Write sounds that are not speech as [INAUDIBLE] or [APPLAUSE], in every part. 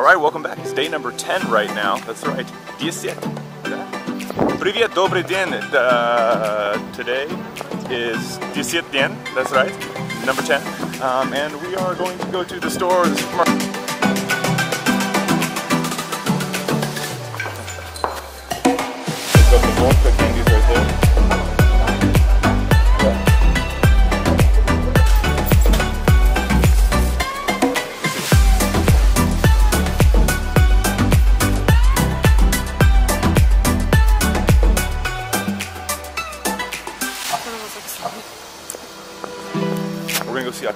All right, welcome back. It's day number 10 right now. That's right, 10. Привет, добрый день. Uh, today is 10 день, that's right, number 10. Um, and we are going to go to the store, the supermarket. Got some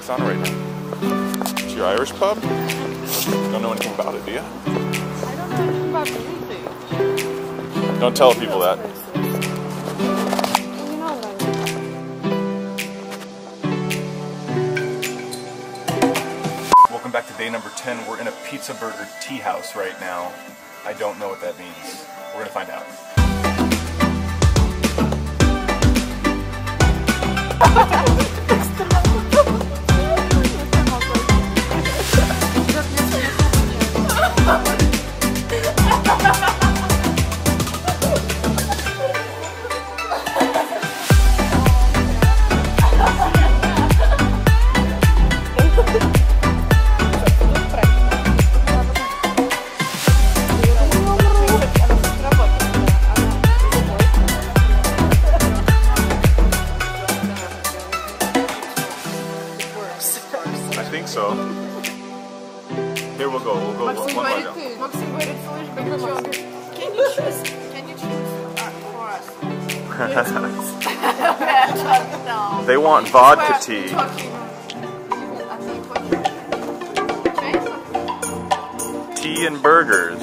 It's your Irish pub? Don't know anything about it, do you? I don't know anything about anything. Don't tell people that. Welcome back to day number 10. We're in a Pizza Burger tea house right now. I don't know what that means. We're gonna find out. we'll go. We'll go one, Максим one more говорит, down. ты, Максим говорит, слышь, бегачок. Can you choose? Can you choose uh, for us? No. [LAUGHS] [LAUGHS] They want vodka We're tea. talking. А ты хочешь? Чай? Tea and burgers.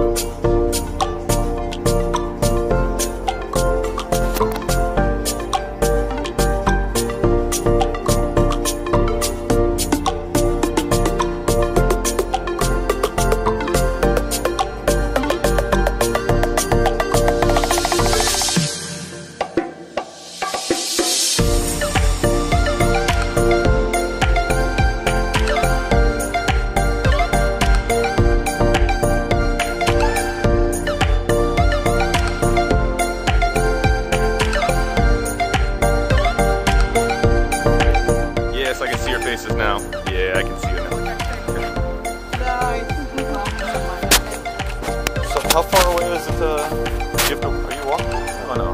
Yeah, I can see you now. So how far away is it? Uh, you have to, are you walking? Oh no.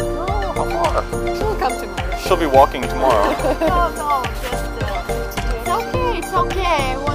Oh, how far? She'll come tomorrow. She'll be walking tomorrow. [LAUGHS] No, no, just. Uh, it's okay, it's okay.